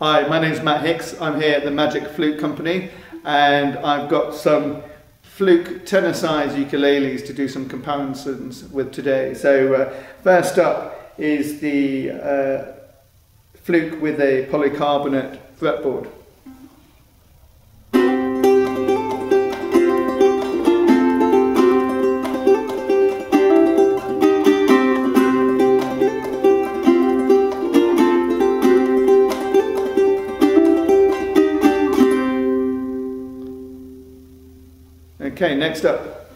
Hi, my name is Matt Hicks. I'm here at the Magic Fluke Company and I've got some fluke tenor size ukuleles to do some comparisons with today. So uh, first up is the uh, fluke with a polycarbonate fretboard. Okay, next up.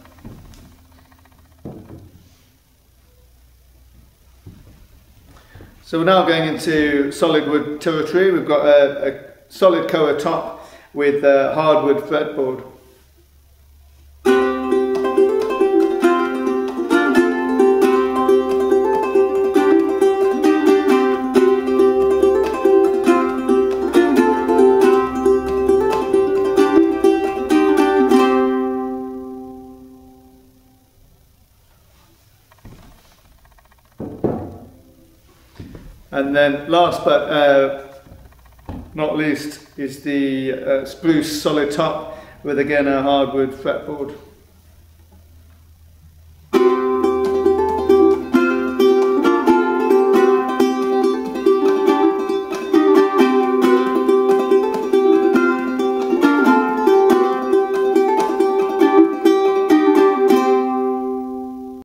So we're now going into solid wood territory. We've got a, a solid koa top with a hardwood fretboard. And then last but uh, not least is the uh, spruce solid top with again a hardwood fretboard.